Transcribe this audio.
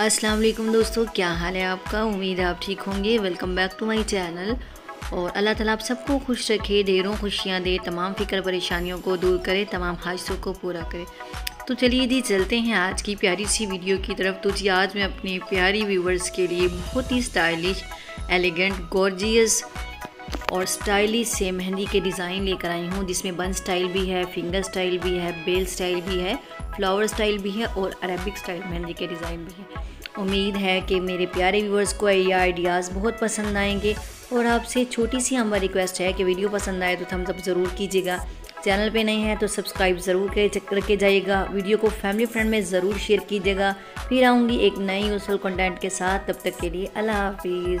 अस्सलाम वालेकुम दोस्तों, क्या हाल है आपका? उम्मीद है आप ठीक होंगे। Welcome back to my channel और अल्लाह ताला आप सबको खुश रखे, ढेरों खुशियाँ दे, तमाम फ़िक्र परेशानियों को दूर करे, तमाम हादसों को पूरा करे। तो चलिए जी, चलते हैं आज की प्यारी सी वीडियो की तरफ़। तो जी, आज मैं अपने प्यारी व्यूवर्स के लिए बहुत ही स्टाइलिश एलिगेंट गॉर्जियस और स्टाइलिश से मेहंदी के डिज़ाइन लेकर आई हूँ, जिसमें बन स्टाइल भी है, फिंगर स्टाइल भी है, बेल स्टाइल भी है, फ्लावर स्टाइल भी है और अरेबिक स्टाइल मेहंदी के डिज़ाइन भी है। उम्मीद है कि मेरे प्यारे व्यूवर्स को ये आइडियाज़ बहुत पसंद आएँगे और आपसे छोटी सी हमारी रिक्वेस्ट है कि वीडियो पसंद आए तो थम्स अप ज़रूर कीजिएगा। चैनल पे नहीं है तो सब्सक्राइब ज़रूर करके जाइएगा। वीडियो को फैमिली फ्रेंड में ज़रूर शेयर कीजिएगा। फिर आऊँगी एक नई यूजफुल कंटेंट के साथ। तब तक के लिए अल्लाह हाफिज़।